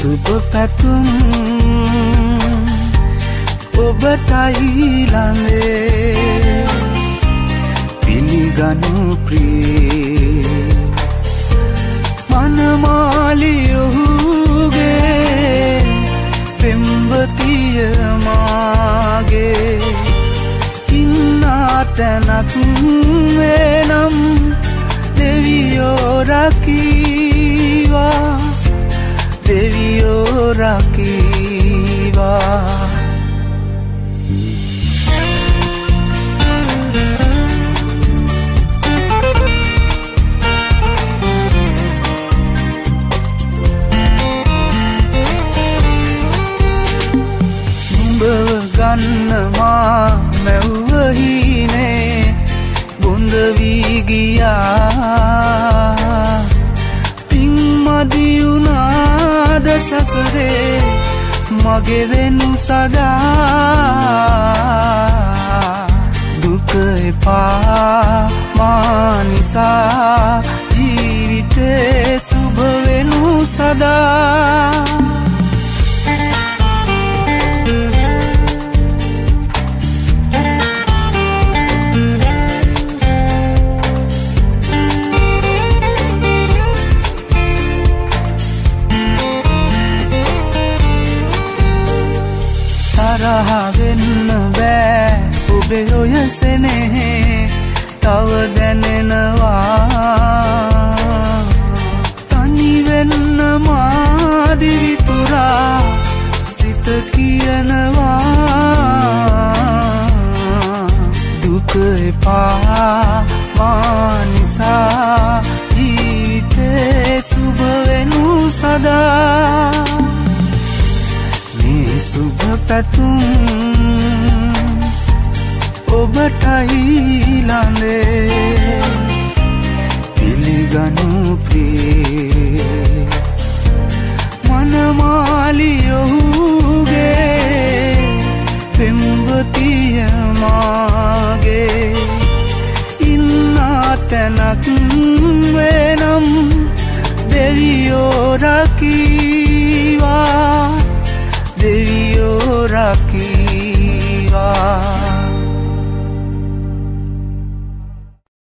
සුප පැතුම් ඔබටයිලඳේ පිළිගනු ප්‍රී මනමාලියොහුගේ පෙම්බතිය මාගේ ඉන්නා තැනක් වෙනම් දෙවියෝරකීවා දෙවියෝරකීවා ගන්නවා මැව්වහිනේ බොඳවීගියා පින්මදියුනාද සසරේ? මගෙවෙනු සදා. දුක එපා මානිසා ජීවිතේ සුභවෙනු සදා. තරහවෙන්න බෑ. ඔබේ ඔය සෙනෙහේ තව දැනෙනවා. තනිවෙන්න මාදිවිතුරා සිත කියනවා. දුක එපා මානිසා ජීවිතේ සුභවෙනු සදා. පැතුම් ඔබටයිලඳේ පිළිගනු ප්‍රේ මනමාලියොහුගේ පෙම්බතියමාගේ ඉන්නා තැනක් වෙනම් දෙවියෝරකීවා rakiva